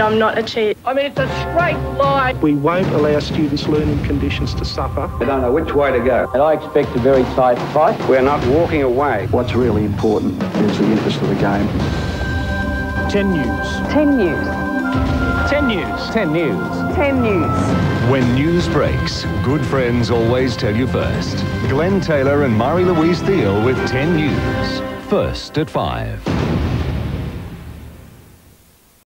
I'm not a cheat. I mean, it's a straight lie. We won't allow students' learning conditions to suffer. I don't know which way to go. And I expect a very tight fight. We're not walking away. What's really important is the interest of the game. 10 News. 10 News. 10 News. 10 News. 10 News. When news breaks, good friends always tell you first. Glenn Taylor and Marie Louise Theile with 10 News. First at 5.